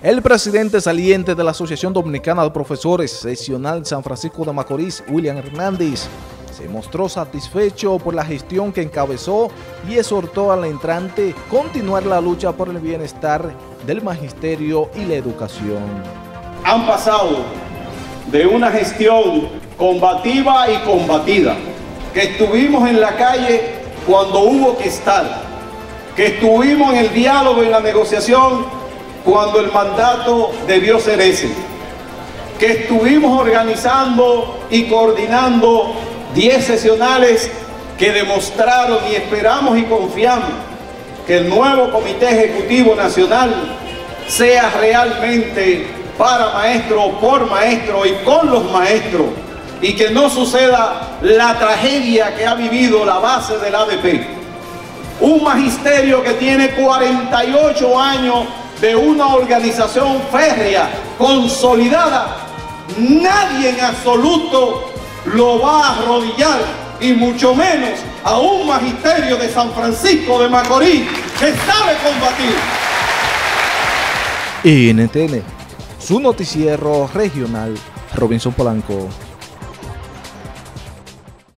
El presidente saliente de la Asociación Dominicana de Profesores Seccional San Francisco de Macorís, William Hernández, se mostró satisfecho por la gestión que encabezó y exhortó al entrante continuar la lucha por el bienestar del magisterio y la educación. Han pasado de una gestión combativa y combatida, que estuvimos en la calle cuando hubo que estar, que estuvimos en el diálogo y la negociación cuando el mandato debió ser ese, que estuvimos organizando y coordinando 10 sesionales que demostraron y esperamos y confiamos que el nuevo Comité Ejecutivo Nacional sea realmente para maestro, por maestro y con los maestros y que no suceda la tragedia que ha vivido la base del ADP. Un magisterio que tiene 48 años de una organización férrea, consolidada, nadie en absoluto lo va a arrodillar y mucho menos a un magisterio de San Francisco de Macorís que sabe combatir. NTN, su noticiero regional, Robinson Polanco.